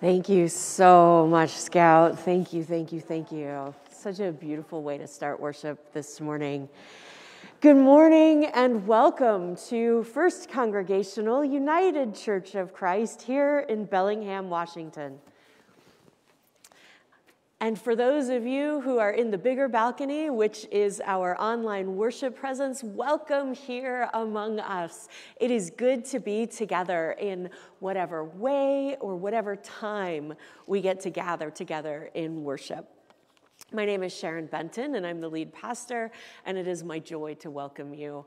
Thank you so much, Scout. Thank you, thank you, thank you. Such a beautiful way to start worship this morning. Good morning and welcome to First Congregational United Church of Christ here in Bellingham, Washington. And for those of you who are in the bigger balcony, which is our online worship presence, welcome here among us. It is good to be together in whatever way or whatever time we get to gather together in worship. My name is Sharon Benton, and I'm the lead pastor, and it is my joy to welcome you.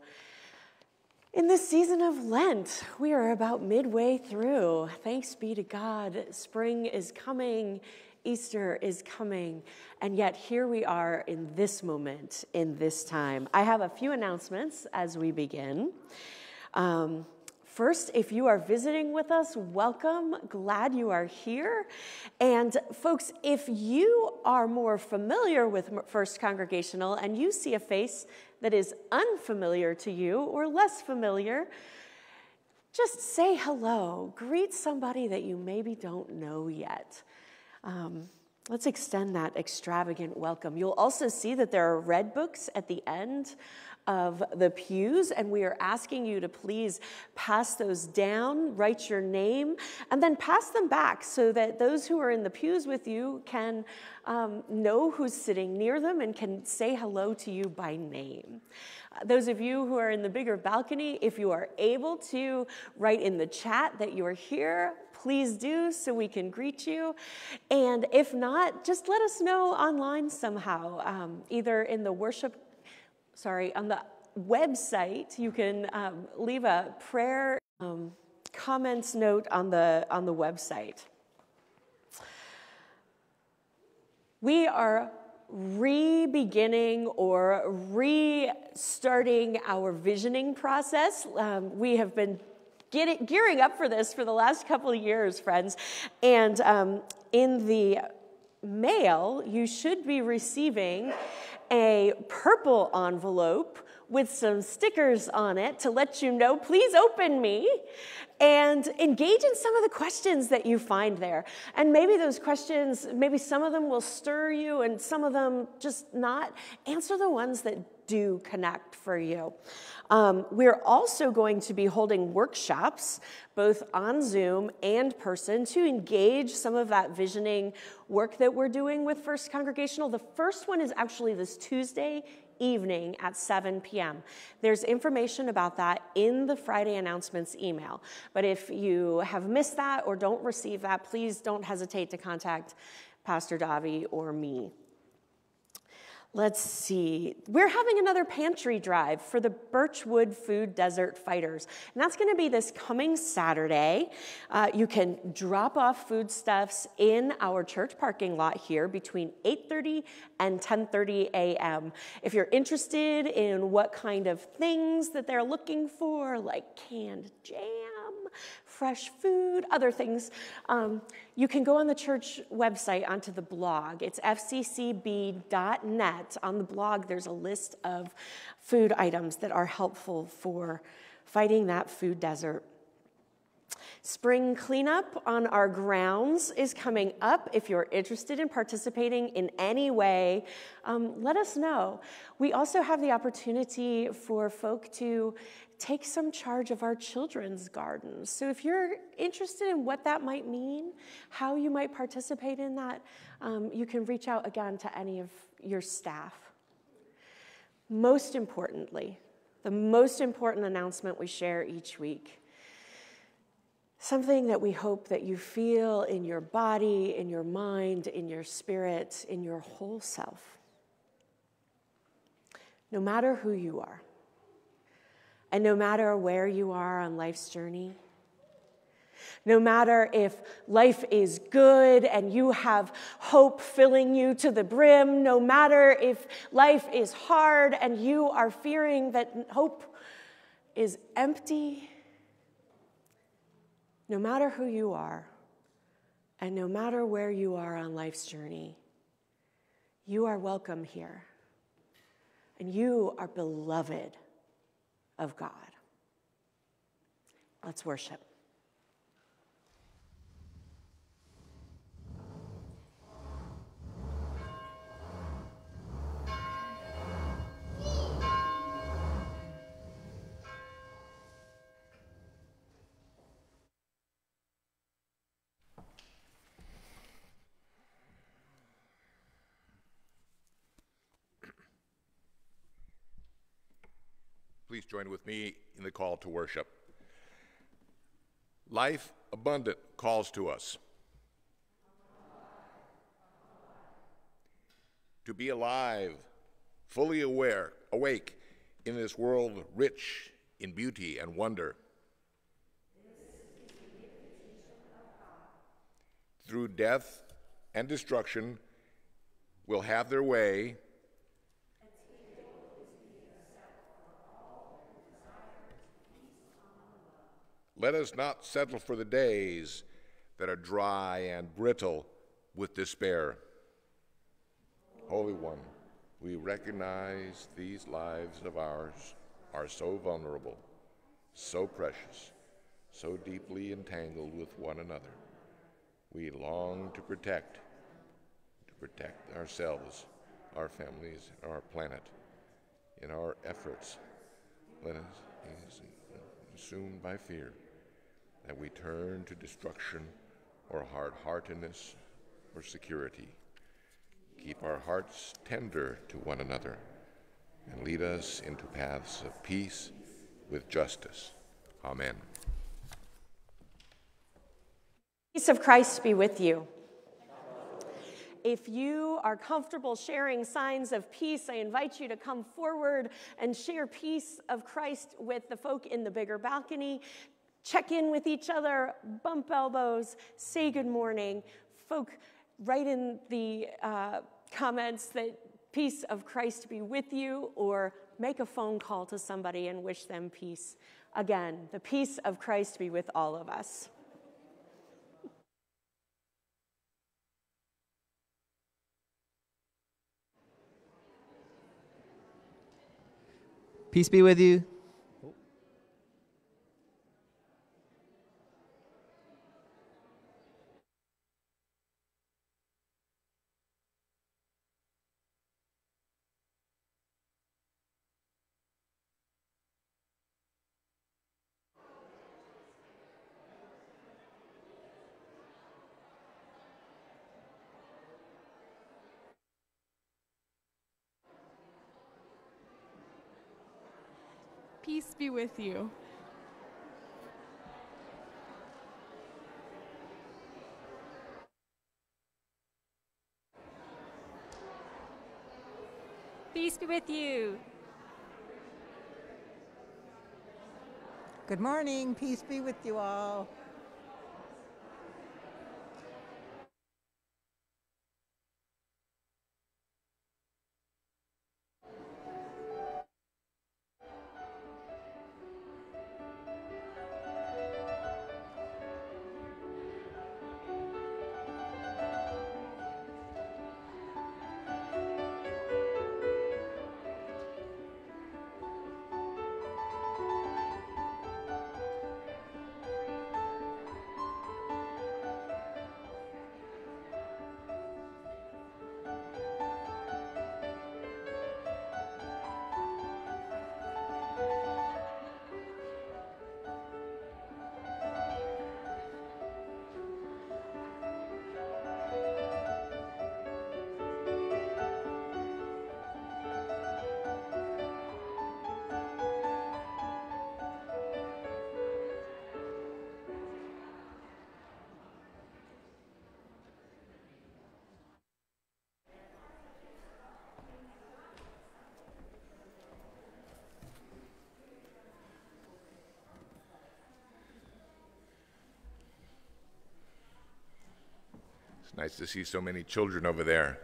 In this season of Lent, we are about midway through. Thanks be to God, spring is coming Easter is coming, and yet here we are in this moment, in this time. I have a few announcements as we begin. Um, First, if you are visiting with us, welcome. Glad you are here. And folks, if you are more familiar with First Congregational and you see a face that is unfamiliar to you or less familiar, just say hello. Greet somebody that you maybe don't know yet. Um, let's extend that extravagant welcome. You'll also see that there are red books at the end of the pews, and we are asking you to please pass those down, write your name, and then pass them back so that those who are in the pews with you can um, know who's sitting near them and can say hello to you by name. Uh, those of you who are in the bigger balcony, if you are able to write in the chat that you are here, please do so we can greet you. And if not, just let us know online somehow, um, either in the worship, sorry, on the website, you can um, leave a prayer um, comments note on the, on the website. We are re-beginning or restarting our visioning process. Um, we have been get gearing up for this for the last couple of years, friends. And um, in the mail, you should be receiving a purple envelope with some stickers on it to let you know, please open me and engage in some of the questions that you find there. And maybe those questions, maybe some of them will stir you and some of them just not. Answer the ones that do connect for you. Um, we're also going to be holding workshops, both on Zoom and person, to engage some of that visioning work that we're doing with First Congregational. The first one is actually this Tuesday evening at 7 p.m. There's information about that in the Friday announcements email. But if you have missed that or don't receive that, please don't hesitate to contact Pastor Davi or me. Let's see. We're having another pantry drive for the Birchwood Food Desert Fighters. And that's going to be this coming Saturday. Uh, you can drop off foodstuffs in our church parking lot here between 8.30 and 10.30 a.m. If you're interested in what kind of things that they're looking for, like canned jam, fresh food, other things, um, you can go on the church website onto the blog. It's fccb.net. On the blog, there's a list of food items that are helpful for fighting that food desert. Spring cleanup on our grounds is coming up. If you're interested in participating in any way, um, let us know. We also have the opportunity for folk to take some charge of our children's gardens. So if you're interested in what that might mean, how you might participate in that, um, you can reach out again to any of your staff. Most importantly, the most important announcement we share each week something that we hope that you feel in your body, in your mind, in your spirit, in your whole self. No matter who you are, and no matter where you are on life's journey, no matter if life is good and you have hope filling you to the brim, no matter if life is hard and you are fearing that hope is empty, no matter who you are, and no matter where you are on life's journey, you are welcome here. And you are beloved of God. Let's worship. Join with me in the call to worship. Life abundant calls to us. To be alive, fully aware, awake in this world rich in beauty and wonder. Through death and destruction, will have their way Let us not settle for the days that are dry and brittle with despair. Holy One, we recognize these lives of ours are so vulnerable, so precious, so deeply entangled with one another. We long to protect, to protect ourselves, our families, our planet. In our efforts, let us be consumed by fear that we turn to destruction or hard heartedness or security. Keep our hearts tender to one another and lead us into paths of peace with justice. Amen. Peace of Christ be with you. If you are comfortable sharing signs of peace, I invite you to come forward and share peace of Christ with the folk in the bigger balcony check in with each other, bump elbows, say good morning. Folk, write in the uh, comments that peace of Christ be with you, or make a phone call to somebody and wish them peace. Again, the peace of Christ be with all of us. Peace be with you. Peace be with you. Peace be with you. Good morning. Peace be with you all. It's nice to see so many children over there.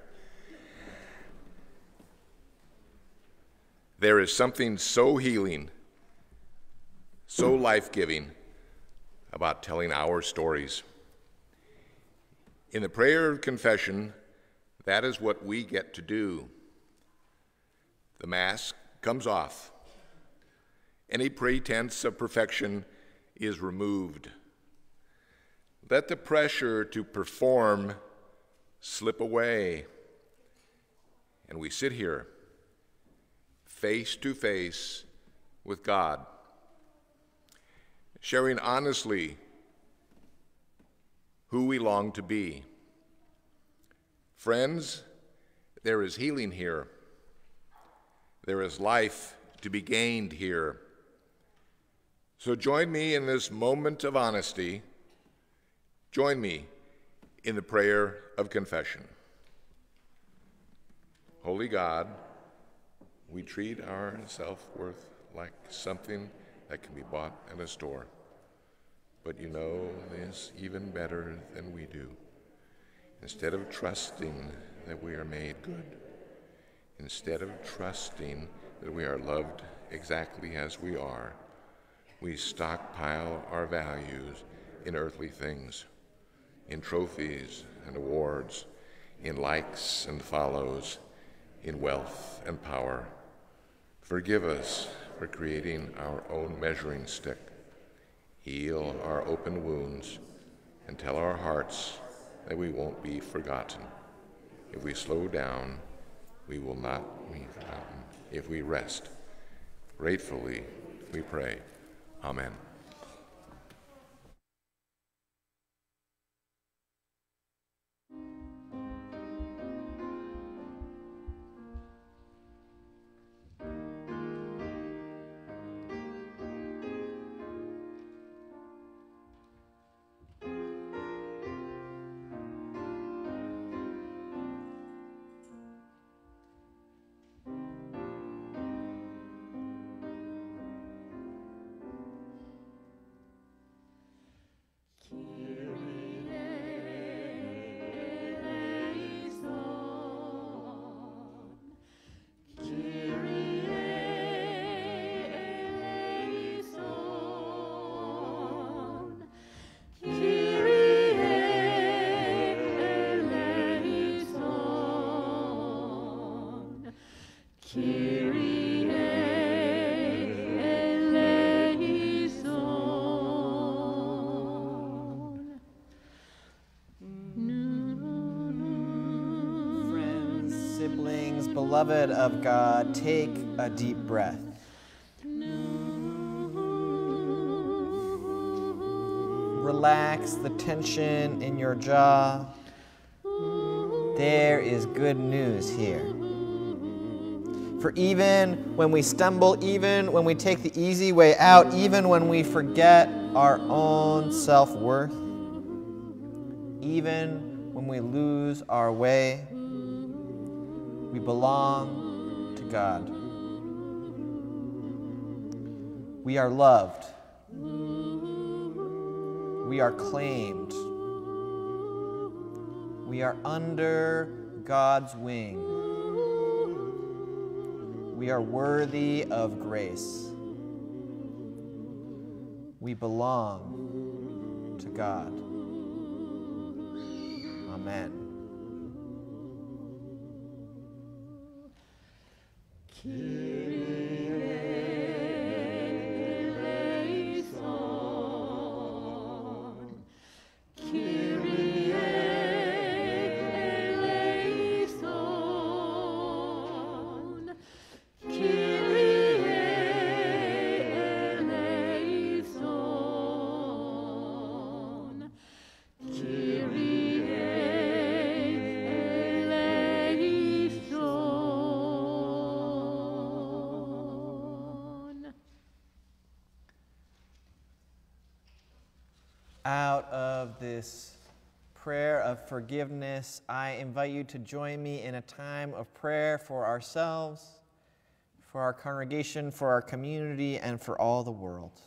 There is something so healing, so life giving about telling our stories. In the prayer of confession, that is what we get to do. The mask comes off. Any pretense of perfection is removed. Let the pressure to perform slip away. And we sit here, face to face with God, sharing honestly who we long to be. Friends, there is healing here. There is life to be gained here. So join me in this moment of honesty. Join me in the prayer of confession. Holy God, we treat our self worth like something that can be bought at a store. But you know this even better than we do. Instead of trusting that we are made good, instead of trusting that we are loved exactly as we are, we stockpile our values in earthly things, in trophies and awards, in likes and follows, in wealth and power. Forgive us for creating our own measuring stick. Heal our open wounds and tell our hearts that we won't be forgotten. If we slow down, we will not be forgotten. If we rest, gratefully we pray. Amen. Beloved of God, take a deep breath. Relax the tension in your jaw. There is good news here. For even when we stumble, even when we take the easy way out, even when we forget our own self worth, even when we lose our way, we belong to God. We are loved. We are claimed. We are under God's wing. We are worthy of grace. We belong to God. Amen. Out forgiveness, I invite you to join me in a time of prayer for ourselves, for our congregation, for our community, and for all the world.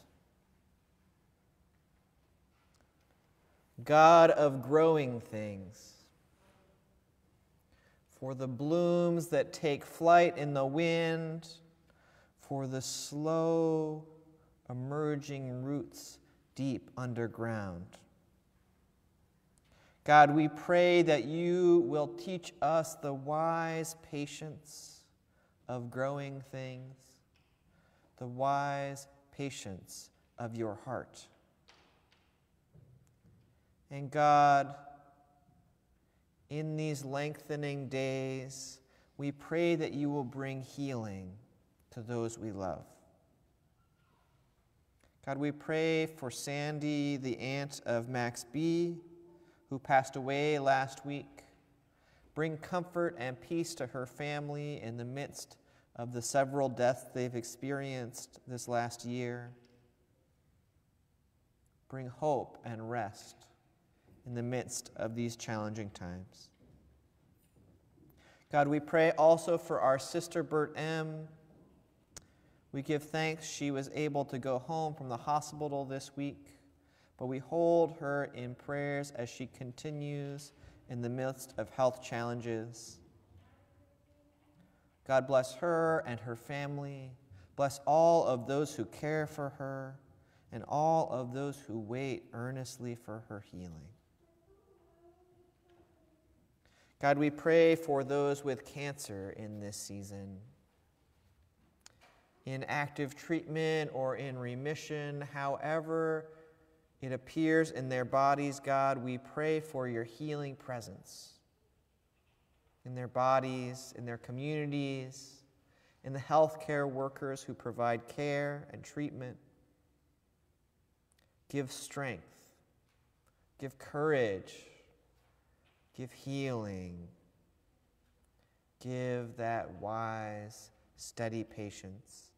God of growing things, for the blooms that take flight in the wind, for the slow emerging roots deep underground. God, we pray that you will teach us the wise patience of growing things, the wise patience of your heart. And God, in these lengthening days, we pray that you will bring healing to those we love. God, we pray for Sandy, the aunt of Max B., who passed away last week. Bring comfort and peace to her family in the midst of the several deaths they've experienced this last year. bring hope and rest in the midst of these challenging times. God, we pray also for our sister Bert M. We give thanks she was able to go home from the hospital this week, but we hold her in prayers as she continues in the midst of health challenges. God bless her and her family. Bless all of those who care for her and all of those who wait earnestly for her healing. God, we pray for those with cancer in this season. In active treatment or in remission, however it appears in their bodies, God, we pray for your healing presence in their bodies, in their communities, in the healthcare workers who provide care and treatment. Give strength, give courage Give healing. Give that wise, steady patience.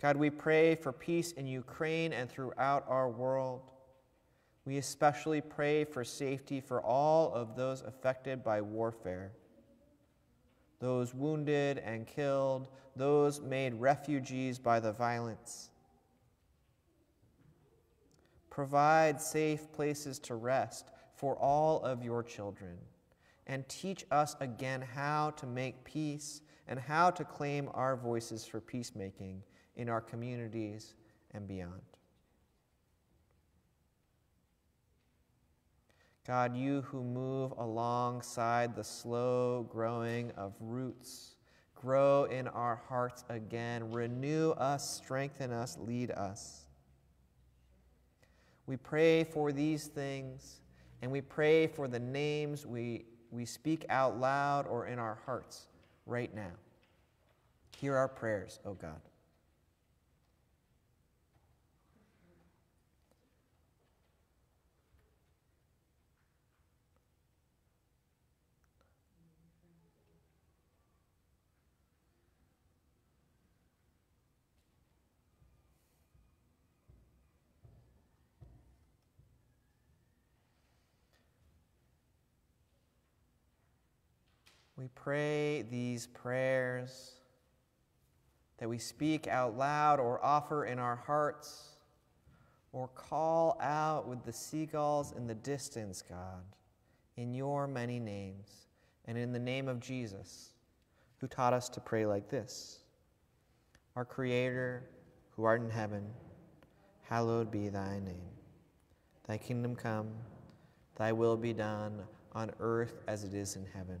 God, we pray for peace in Ukraine and throughout our world. We especially pray for safety for all of those affected by warfare, those wounded and killed, those made refugees by the violence. Provide safe places to rest for all of your children. And teach us again how to make peace and how to claim our voices for peacemaking in our communities and beyond. God, you who move alongside the slow growing of roots, grow in our hearts again. Renew us, strengthen us, lead us. We pray for these things, and we pray for the names we, we speak out loud or in our hearts right now. Hear our prayers, O God. We pray these prayers that we speak out loud or offer in our hearts or call out with the seagulls in the distance, God, in your many names and in the name of Jesus, who taught us to pray like this Our Creator, who art in heaven, hallowed be thy name. Thy kingdom come, thy will be done on earth as it is in heaven.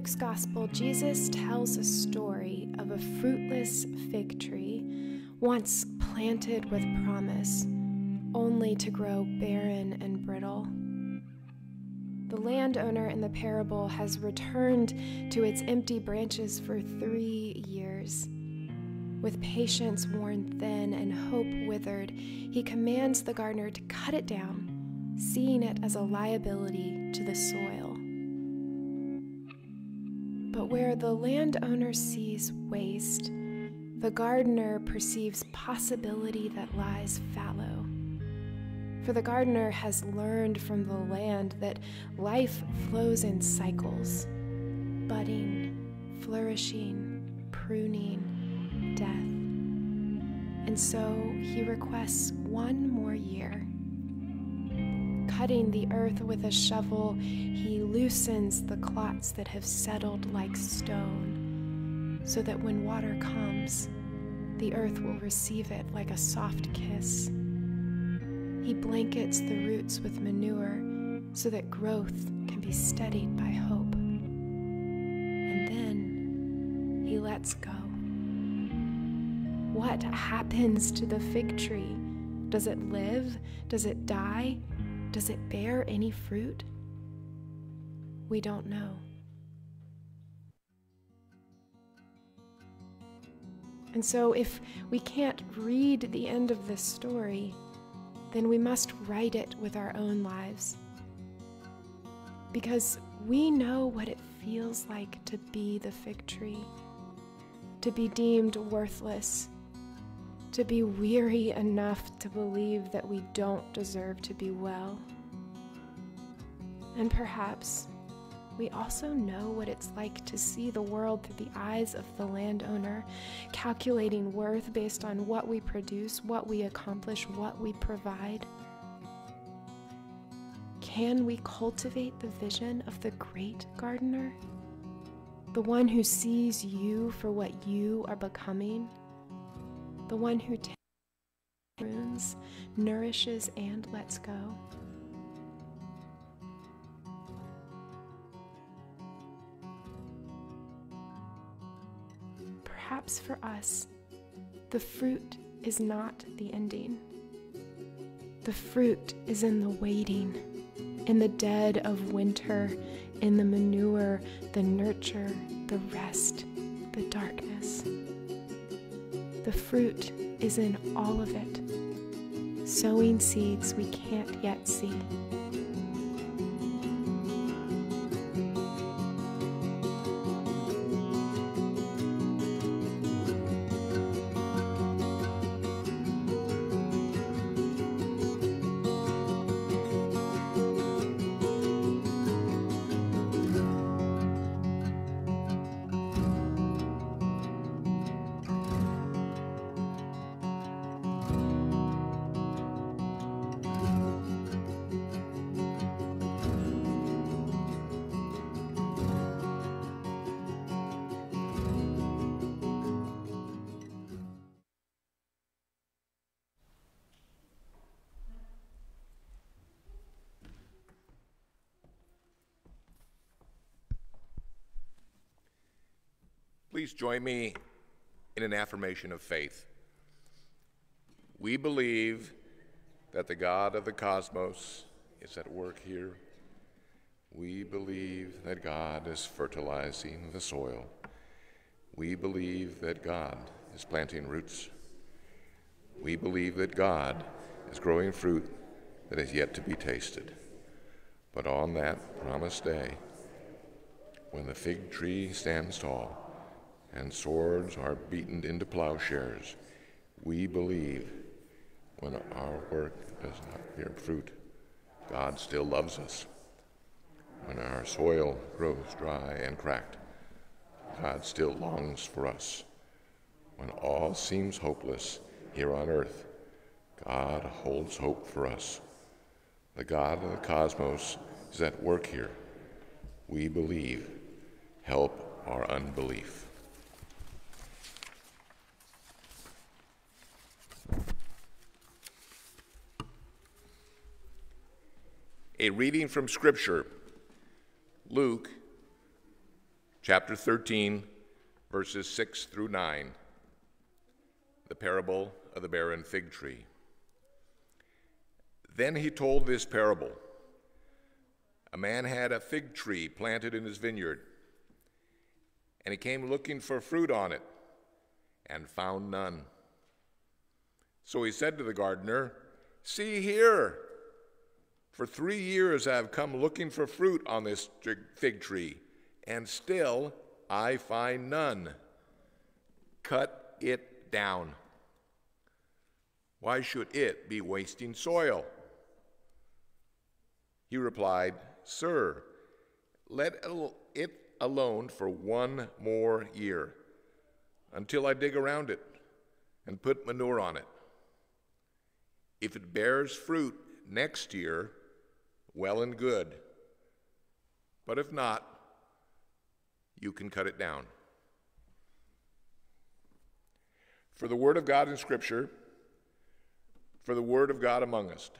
Luke's Gospel, Jesus tells a story of a fruitless fig tree once planted with promise, only to grow barren and brittle. The landowner in the parable has returned to its empty branches for three years. With patience worn thin and hope withered, he commands the gardener to cut it down, seeing it as a liability to the soil. But where the landowner sees waste, the gardener perceives possibility that lies fallow. For the gardener has learned from the land that life flows in cycles budding, flourishing, pruning, death. And so he requests one more. Cutting the earth with a shovel, he loosens the clots that have settled like stone, so that when water comes, the earth will receive it like a soft kiss. He blankets the roots with manure so that growth can be steadied by hope. And then he lets go. What happens to the fig tree? Does it live? Does it die? Does it bear any fruit? We don't know. And so, if we can't read the end of this story, then we must write it with our own lives. Because we know what it feels like to be the fig tree, to be deemed worthless, to be weary enough to believe that we don't deserve to be well. And perhaps we also know what it's like to see the world through the eyes of the landowner, calculating worth based on what we produce, what we accomplish, what we provide. Can we cultivate the vision of the great gardener? The one who sees you for what you are becoming? The one who takes, nourishes, and lets go? perhaps for us, the fruit is not the ending. The fruit is in the waiting, in the dead of winter, in the manure, the nurture, the rest, the darkness. The fruit is in all of it, sowing seeds we can't yet see. Join me in an affirmation of faith. We believe that the God of the cosmos is at work here. We believe that God is fertilizing the soil. We believe that God is planting roots. We believe that God is growing fruit that is yet to be tasted. But on that promised day, when the fig tree stands tall, and swords are beaten into plowshares. We believe when our work does not bear fruit, God still loves us. When our soil grows dry and cracked, God still longs for us. When all seems hopeless here on earth, God holds hope for us. The God of the cosmos is at work here. We believe. Help our unbelief. A reading from Scripture, Luke chapter 13, verses 6 through 9, the parable of the barren fig tree. Then he told this parable A man had a fig tree planted in his vineyard, and he came looking for fruit on it and found none. So he said to the gardener, See here, for three years I have come looking for fruit on this fig tree, and still I find none. Cut it down. Why should it be wasting soil? He replied, Sir, let it alone for one more year until I dig around it and put manure on it. If it bears fruit next year, well and good. But if not, you can cut it down. For the Word of God in Scripture, for the Word of God among us,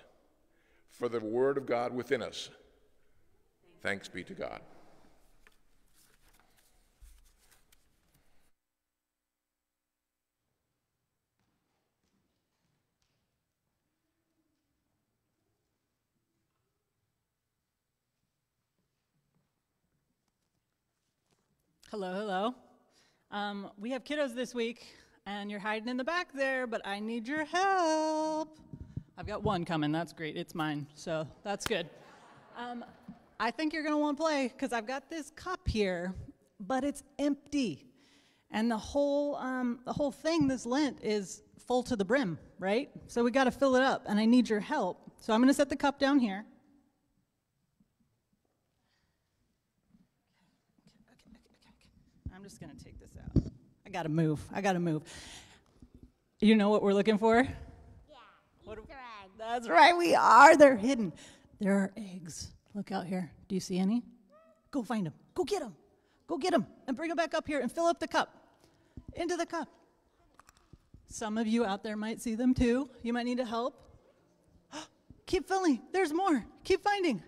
for the Word of God within us. Thanks be to God. Hello, hello. Um, we have kiddos this week, and you're hiding in the back there, but I need your help. I've got one coming. That's great. It's mine, so that's good. Um, I think you're going to want to play because I've got this cup here, but it's empty. And the whole, um, the whole thing, this Lent, is full to the brim, right? So we got to fill it up, and I need your help. So I'm going to set the cup down here. Just going to take this out. I got to move. I got to move. You know what we're looking for? Yeah. What Easter eggs. That's right, we are. They're hidden. There are eggs. Look out here. Do you see any? Go find them. Go get them. Go get them and bring them back up here and fill up the cup. Into the cup. Some of you out there might see them too. You might need to help. Keep filling. There's more. Keep finding.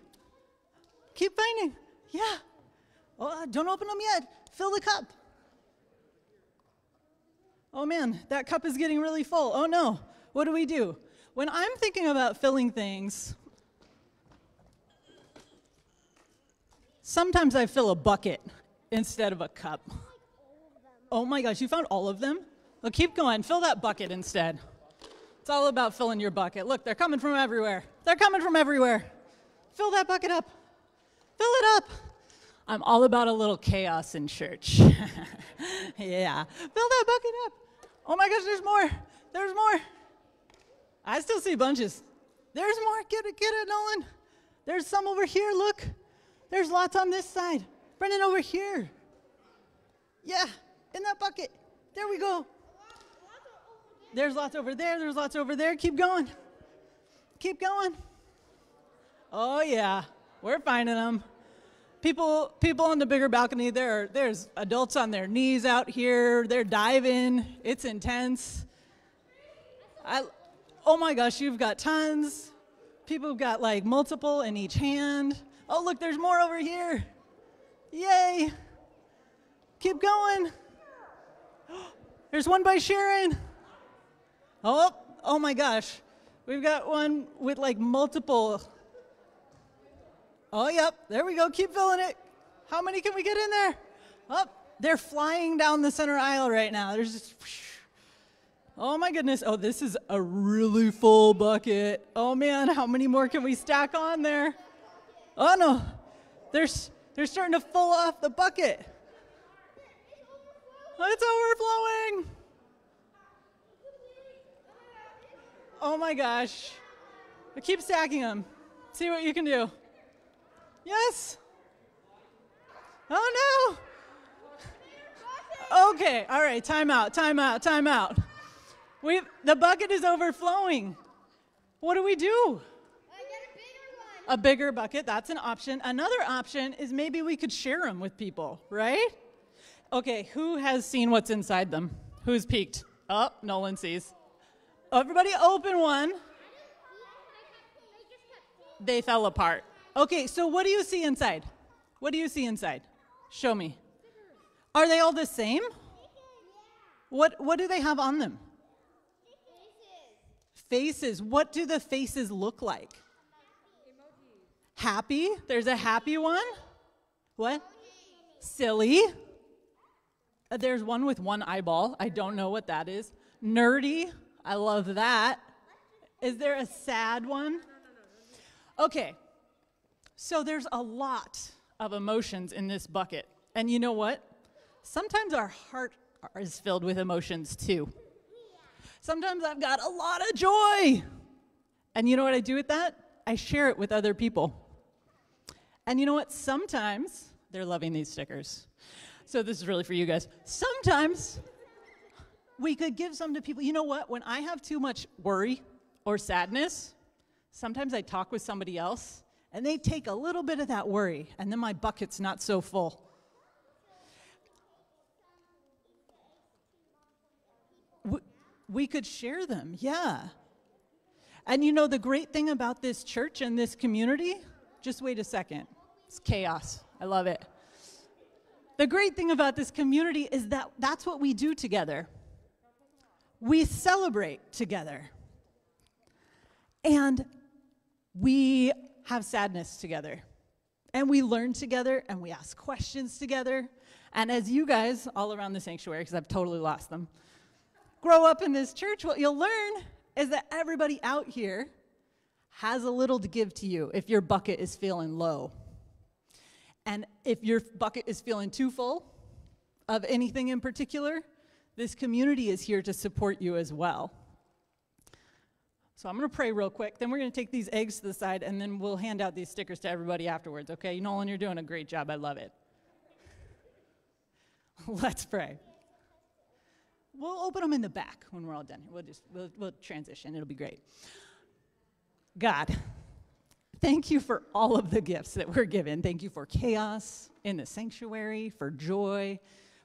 Keep finding. Yeah. Oh, uh, don't open them yet. Fill the cup. Oh man, that cup is getting really full. Oh no. What do we do? When I'm thinking about filling things, sometimes I fill a bucket instead of a cup. Oh my gosh, you found all of them? Well, keep going. Fill that bucket instead. It's all about filling your bucket. Look, they're coming from everywhere. They're coming from everywhere. Fill that bucket up. Fill it up. I'm all about a little chaos in church. yeah. Fill that bucket up. Oh my gosh, there's more. There's more. I still see bunches. There's more. Get it, get it, Nolan. There's some over here. Look. There's lots on this side. Brendan, over here. Yeah, in that bucket. There we go. There's lots over there. There's lots over there. Keep going. Keep going. Oh, yeah. We're finding them people people on the bigger balcony there there's adults on their knees out here. They're diving. It's intense. I, oh my gosh you've got tons. People have got like multiple in each hand. Oh look there's more over here. Yay. Keep going. There's one by sharon. Oh oh my gosh. We've got one with like multiple Oh, yep. There we go. Keep filling it. How many can we get in there? Up. Oh, they're flying down the center aisle right now. There's just. Oh my goodness. Oh, this is a really full bucket. Oh man, how many more can we stack on there? Oh no. They're, they're starting to full off the bucket. It's overflowing. Oh my gosh. keep stacking them. See what you can do. Yes? Oh no. Okay, all right, time out, time out, time out. we the bucket is overflowing. What do we do? A bigger bucket, that's an option. Another option is maybe we could share them with people, right? Okay, who has seen what's inside them? Who's peeked? Oh, Nolan sees. Everybody open one. They fell apart. Okay, so what do you see inside? What do you see inside? Show me. Are they all the same? What, what do they have on them? Faces. What do the faces look like? Happy. There's a happy one. What? Silly. Uh, There's one with one eyeball. I don't know what that is. Nerdy. I love that. Is there a sad one? Okay. So there's a lot of emotions in this bucket. And you know what? Sometimes our heart is filled with emotions too. Sometimes I've got a lot of joy. And you know what I do with that? I share it with other people. And you know what? Sometimes they're loving these stickers. So this is really for you guys. Sometimes we could give some to people. You know what? When I have too much worry or sadness, sometimes I talk with somebody else and they take a little bit of that worry, and then my bucket's not so full. We, could share them, yeah. And you know, the great thing about this church and this community, just wait a second, it's chaos. I love it. The great thing about this community is that that's what we do together. We celebrate together. And we have sadness together. And we learn together and we ask questions together. And as you guys all around the sanctuary, because I've totally lost them, grow up in this church, what you'll learn is that everybody out here has a little to give to you if your bucket is feeling low. And if your bucket is feeling too full of anything in particular, this community is here to support you as well. So I'm going to pray real quick. Then we're going to take these eggs to the side, and then we'll hand out these stickers to everybody afterwards. Okay, Nolan, you're doing a great job. I love it. Let's pray. We'll open them in the back when we're all done. We'll just we'll, we'll transition. It'll be great. God, thank you for all of the gifts that we're given. Thank you for chaos in the sanctuary, for joy,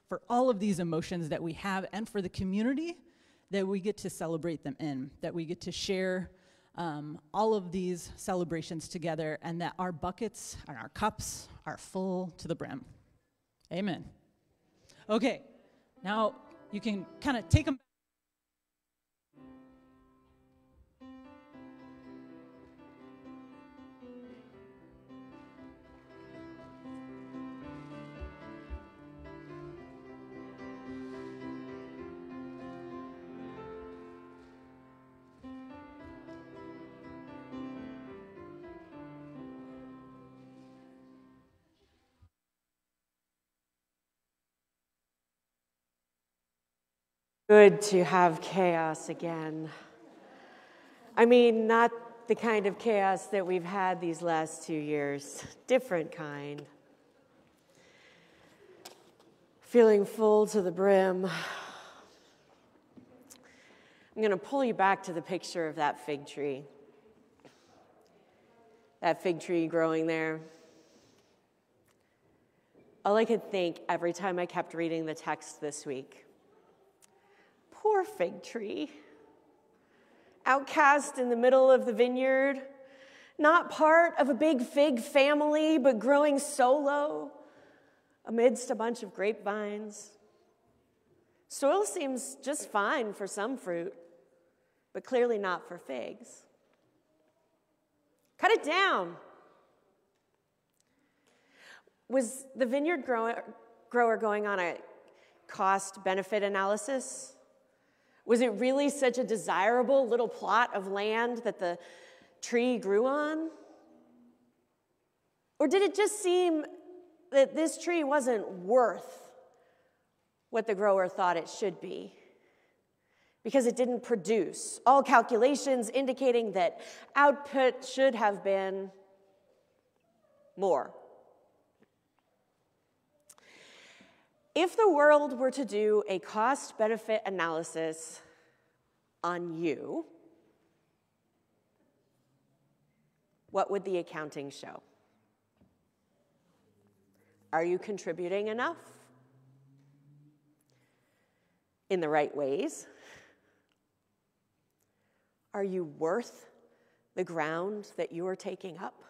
for all of these emotions that we have, and for the community that we get to celebrate them in, that we get to share um, all of these celebrations together, and that our buckets and our cups are full to the brim. Amen. Okay, now you can kind of take them. Good to have chaos again. I mean, not the kind of chaos that we've had these last two years, different kind. Feeling full to the brim. I'm going to pull you back to the picture of that fig tree. That fig tree growing there. All I could think every time I kept reading the text this week Poor fig tree. Outcast in the middle of the vineyard, not part of a big fig family, but growing solo amidst a bunch of grapevines. Soil seems just fine for some fruit, but clearly not for figs. Cut it down. Was the vineyard grower, going on a cost benefit analysis? Was it really such a desirable little plot of land that the tree grew on? Or did it just seem that this tree wasn't worth what the grower thought it should be? Because it didn't produce. All calculations indicating that output should have been more. If the world were to do a cost benefit analysis on you, what would the accounting show? Are you contributing enough? In the right ways? Are you worth the ground that you are taking up?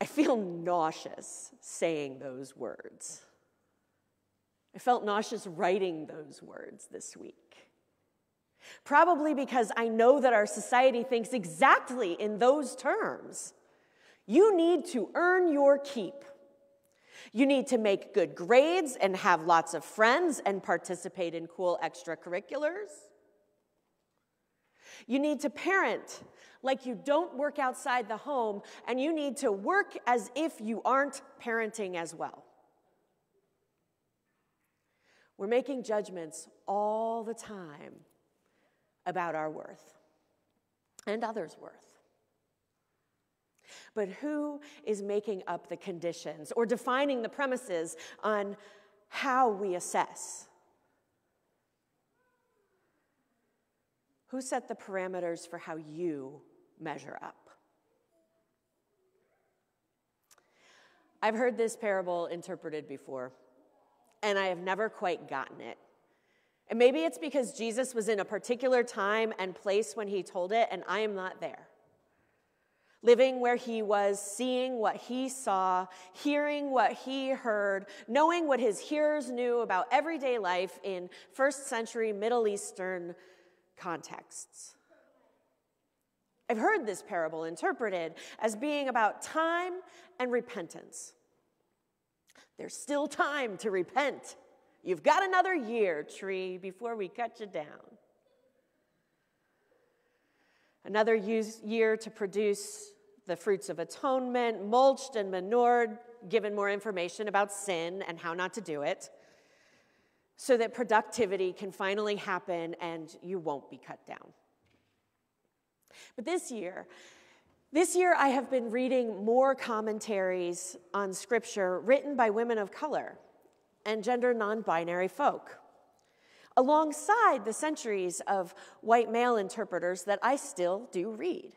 I feel nauseous saying those words. I felt nauseous writing those words this week. Probably because I know that our society thinks exactly in those terms. You need to earn your keep. You need to make good grades and have lots of friends and participate in cool extracurriculars. You need to parent like you don't work outside the home, and you need to work as if you aren't parenting as well. We're making judgments all the time about our worth and others' worth. But who is making up the conditions or defining the premises on how we assess? Who set the parameters for how you measure up? I've heard this parable interpreted before, and I have never quite gotten it. And maybe it's because Jesus was in a particular time and place when he told it, and I am not there. Living where he was, seeing what he saw, hearing what he heard, knowing what his hearers knew about everyday life in first century Middle Eastern contexts. I've heard this parable interpreted as being about time and repentance. There's still time to repent. You've got another year, tree, before we cut you down. Another year to produce the fruits of atonement, mulched and manured, given more information about sin and how not to do it, so that productivity can finally happen and you won't be cut down. But this year, this year I have been reading more commentaries on scripture written by women of color and gender non binary folk, alongside the centuries of white male interpreters that I still do read.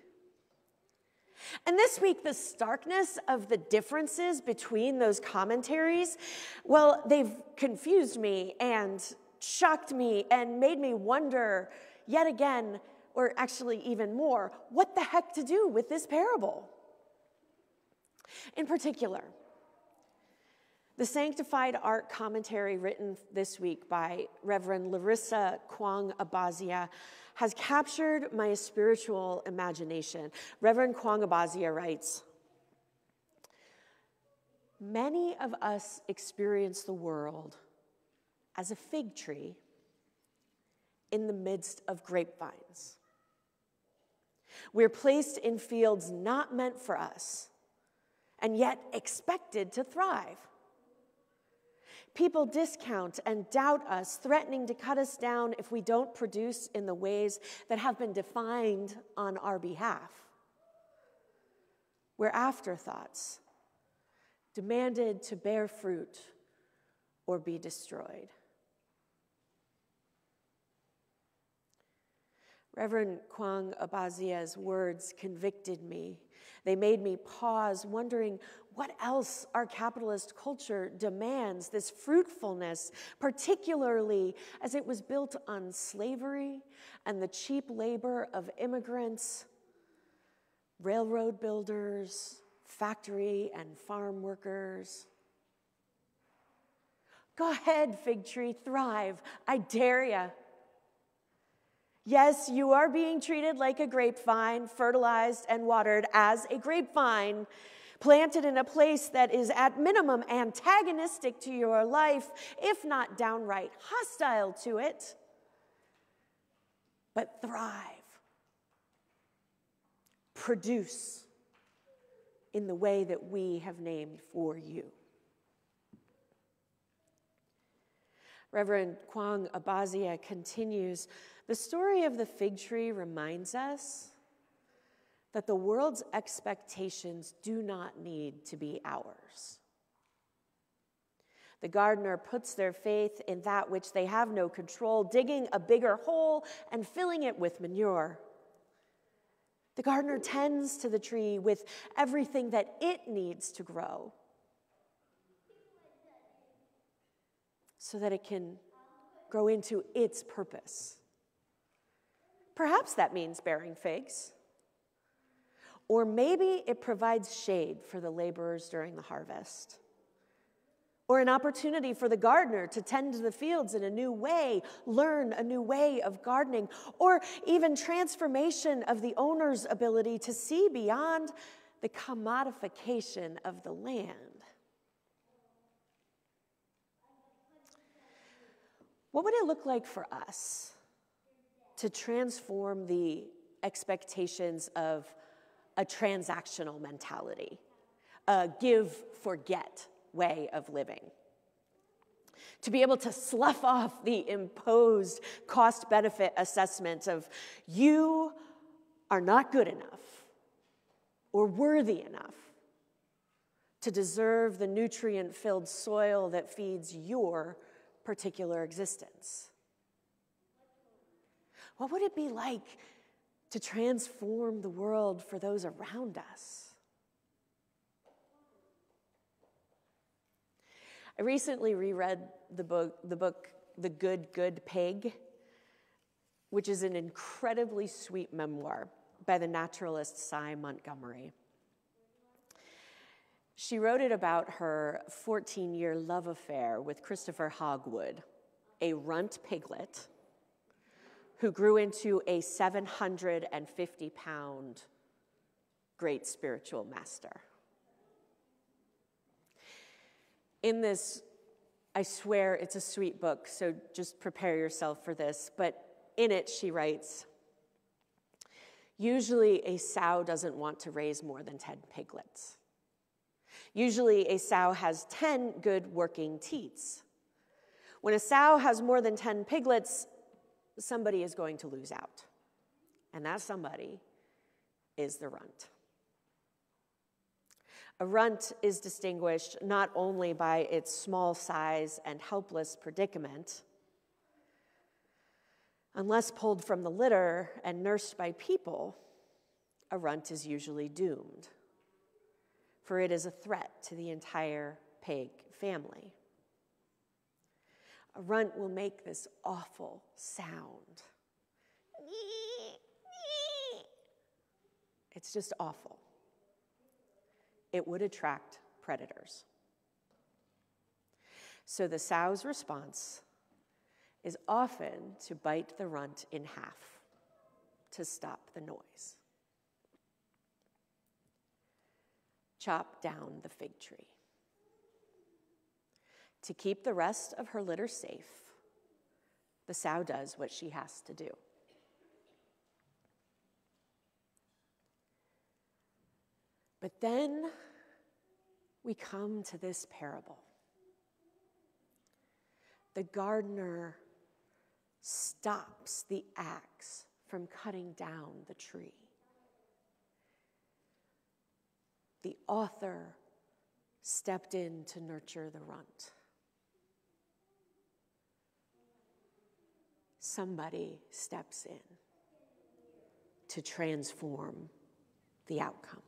And this week, the starkness of the differences between those commentaries, well, they've confused me and shocked me and made me wonder yet again, or actually even more, what the heck to do with this parable. In particular, the Sanctified Art commentary written this week by Reverend Larissa Kwong Abazia has captured my spiritual imagination. Reverend Kwong Abazia writes Many of us experience the world as a fig tree in the midst of grapevines. We're placed in fields not meant for us, and yet expected to thrive. People discount and doubt us, threatening to cut us down if we don't produce in the ways that have been defined on our behalf. We're afterthoughts, demanded to bear fruit or be destroyed. Reverend Kwong Abazia's words convicted me. They made me pause, wondering what else our capitalist culture demands this fruitfulness, particularly as it was built on slavery and the cheap labor of immigrants, railroad builders, factory and farm workers. Go ahead, fig tree, thrive. I dare you. Yes, you are being treated like a grapevine, fertilized and watered as a grapevine planted in a place that is at minimum antagonistic to your life, if not downright hostile to it, but thrive, produce in the way that we have named for you. Reverend Kwong Abazia continues The story of the fig tree reminds us that the world's expectations do not need to be ours. The gardener puts their faith in that which they have no control, digging a bigger hole and filling it with manure. The gardener tends to the tree with everything that it needs to grow so that it can grow into its purpose. Perhaps that means bearing figs. Or maybe it provides shade for the laborers during the harvest. or an opportunity for the gardener to tend to the fields in a new way, learn a new way of gardening, or even transformation of the owner's ability to see beyond the commodification of the land. What would it look like for us to transform the expectations of a transactional mentality, a give, forget way of living? To be able to slough off the imposed cost benefit assessment of you are not good enough or worthy enough to deserve the nutrient filled soil that feeds your particular existence? What would it be like to transform the world for those around us? I recently reread the book, the book The Good, Good Pig, which is an incredibly sweet memoir by the naturalist Sy Montgomery. She wrote it about her 14 year love affair with Christopher Hogwood, a runt piglet who grew into a 750 pound great spiritual master. In this, I swear it's a sweet book, so just prepare yourself for this, but in it she writes, Usually, a sow doesn't want to raise more than 10 piglets. Usually, a sow has 10 good working teats. When a sow has more than 10 piglets, somebody is going to lose out. And that somebody is the runt. A runt is distinguished not only by its small size and helpless predicament. Unless pulled from the litter and nursed by people, a runt is usually doomed for it is a threat to the entire pig family. A runt will make this awful sound. It's just awful. It would attract predators. So the sow's response is often to bite the runt in half to stop the noise. chop down the fig tree. To keep the rest of her litter safe, the sow does what she has to do. But then we come to this parable. The gardener stops the axe from cutting down the tree. the author stepped in to nurture the runt. Somebody steps in to transform the outcome.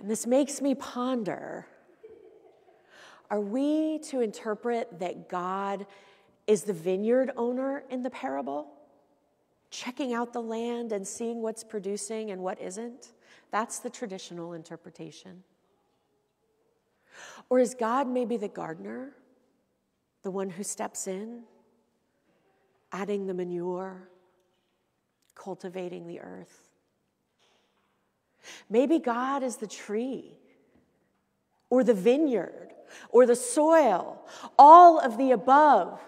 And this makes me ponder are we to interpret that God is the vineyard owner in the parable? checking out the land and seeing what's producing and what isn't. That's the traditional interpretation. Or is God maybe the gardener, the one who steps in, adding the manure, cultivating the earth? Maybe God is the tree, or the vineyard, or the soil, all of the above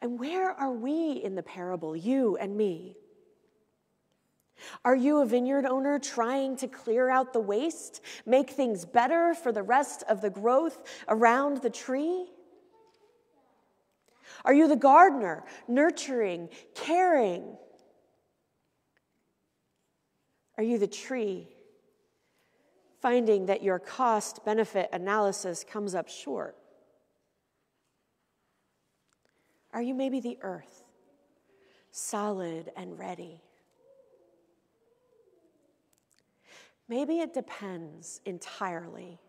and where are we in the parable, you and me? Are you a vineyard owner trying to clear out the waste, make things better for the rest of the growth around the tree? Are you the gardener, nurturing, caring? Are you the tree, finding that your cost benefit analysis comes up short? Are you maybe the earth, solid and ready? Maybe it depends entirely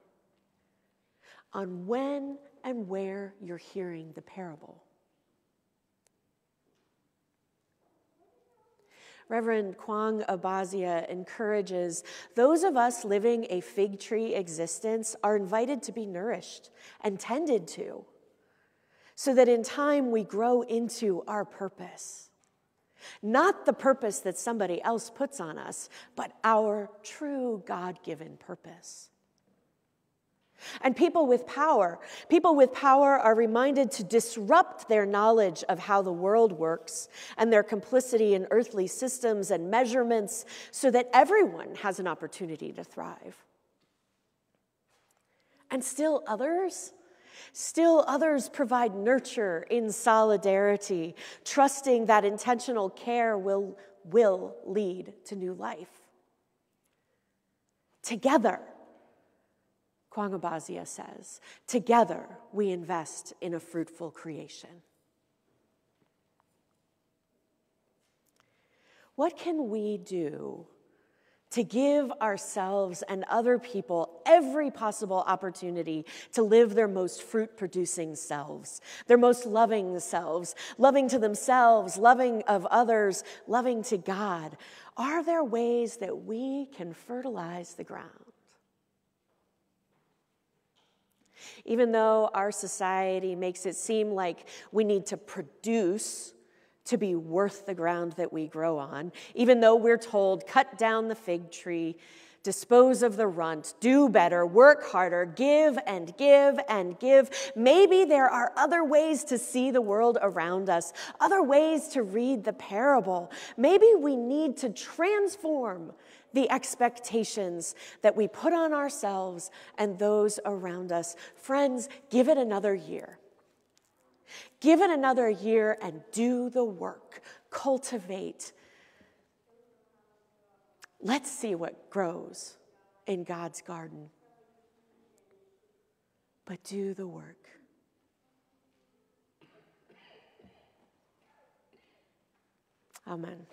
on when and where you're hearing the parable. Reverend Kwong Abazia encourages those of us living a fig tree existence are invited to be nourished and tended to, so that in time we grow into our purpose. Not the purpose that somebody else puts on us, but our true God given purpose. And people with power, people with power are reminded to disrupt their knowledge of how the world works and their complicity in earthly systems and measurements so that everyone has an opportunity to thrive. And still others, still others provide nurture in solidarity, trusting that intentional care will, will lead to new life. Together, Kwong Abazia says, together we invest in a fruitful creation. What can we do to give ourselves and other people every possible opportunity to live their most fruit producing selves, their most loving selves, loving to themselves, loving of others, loving to God? Are there ways that we can fertilize the ground? Even though our society makes it seem like we need to produce to be worth the ground that we grow on, even though we're told, cut down the fig tree, dispose of the runt, do better, work harder, give and give and give. Maybe there are other ways to see the world around us, other ways to read the parable. Maybe we need to transform the expectations that we put on ourselves and those around us. Friends, give it another year. Give it another year and do the work. Cultivate. Let's see what grows in God's garden. But do the work. Amen.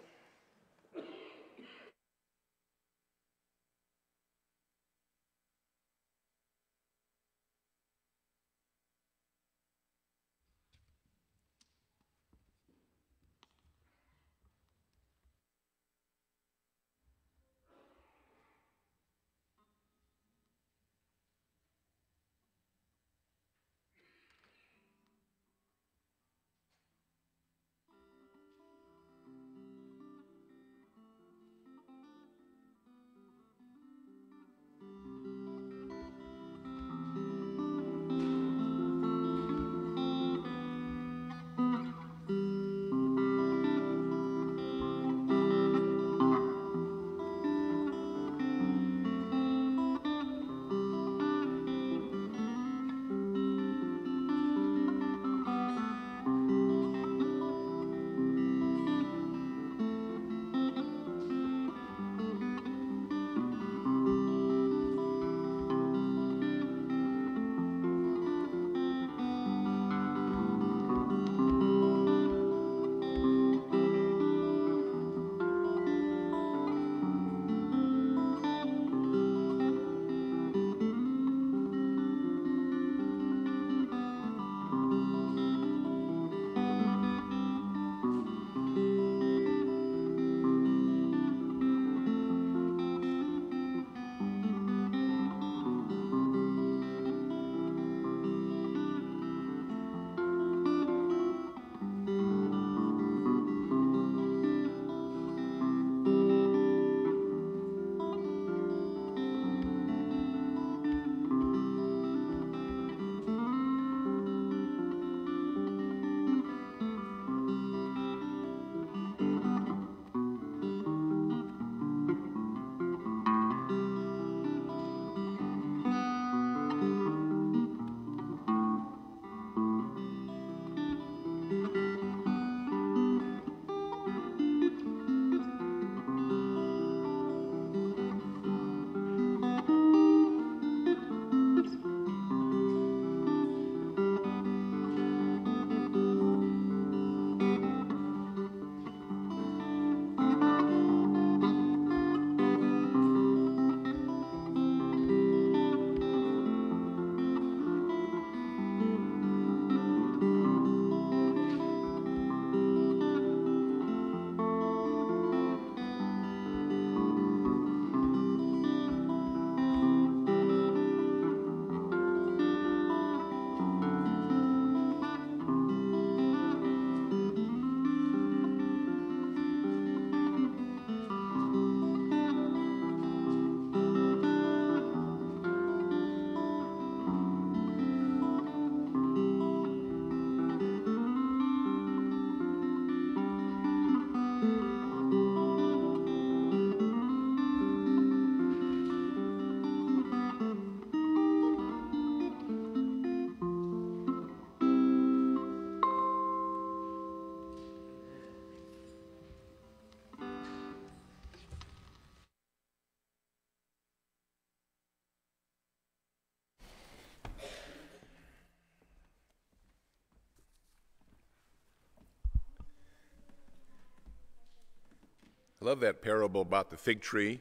Love that parable about the fig tree.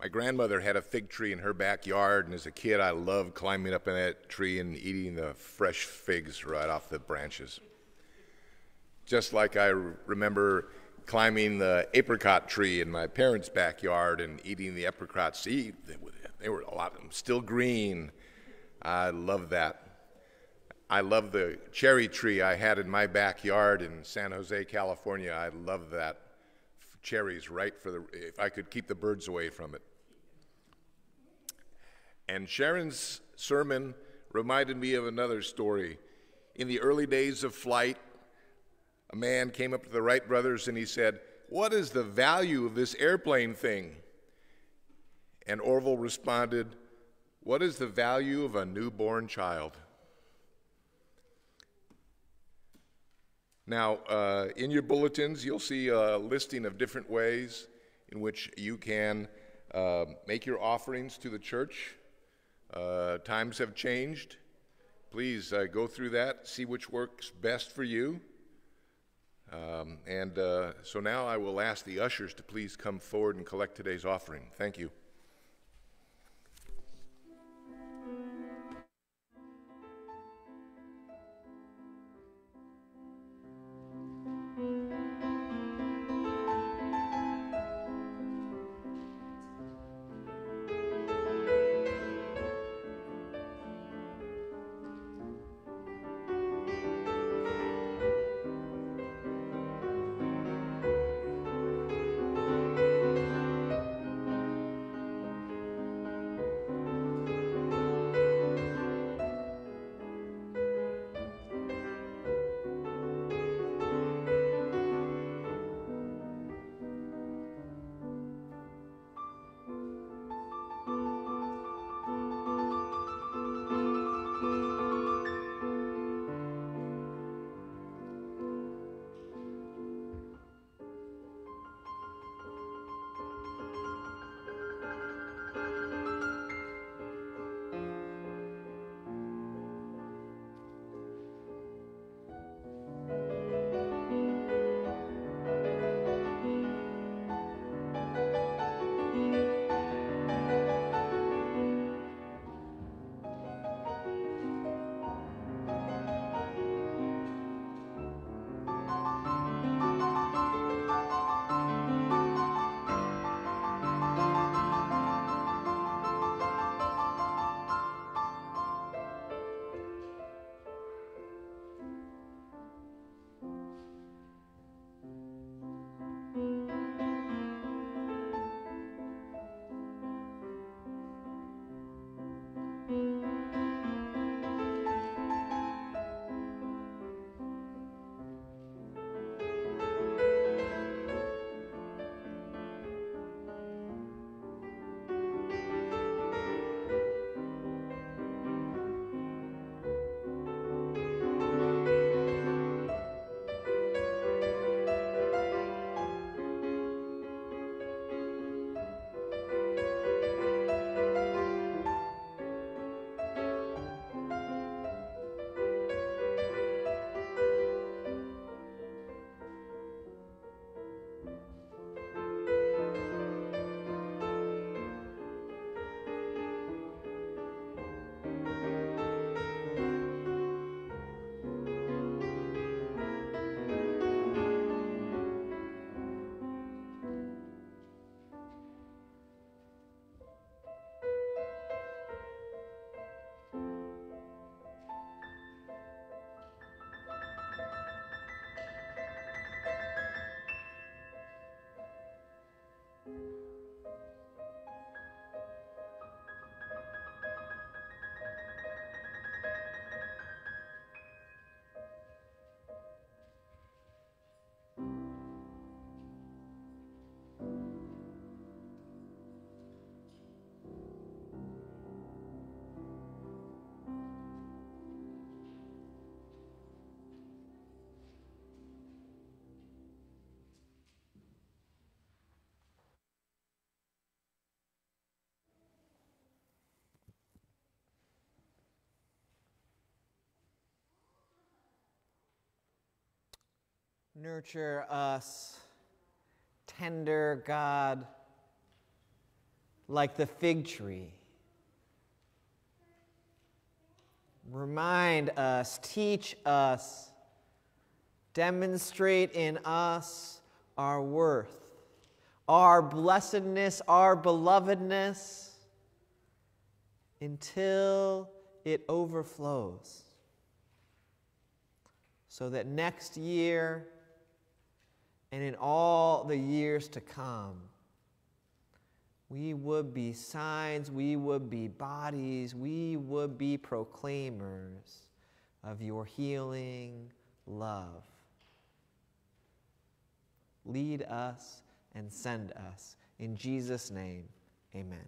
My grandmother had a fig tree in her backyard, and as a kid, I loved climbing up in that tree and eating the fresh figs right off the branches. Just like I remember climbing the apricot tree in my parents' backyard and eating the apricot seed. They were a lot of them still green. I love that. I love the cherry tree I had in my backyard in San Jose, California. I love that cherries right for the, if I could keep the birds away from it. And Sharon's sermon reminded me of another story. In the early days of flight, a man came up to the Wright brothers and he said, What is the value of this airplane thing? And Orville responded, What is the value of a newborn child? Now, uh, in your bulletins, you'll see a listing of different ways in which you can uh, make your offerings to the church. Uh, times have changed. Please uh, go through that, see which works best for you. Um, and uh, so now I will ask the ushers to please come forward and collect today's offering. Thank you. Nurture us tender, God, like the fig tree. Remind us, teach us, demonstrate in us our worth, our blessedness, our belovedness, until it overflows. So that next year and in all the years to come, we would be signs, we would be bodies, we would be proclaimers of your healing love. Lead us and send us. In Jesus' name, amen.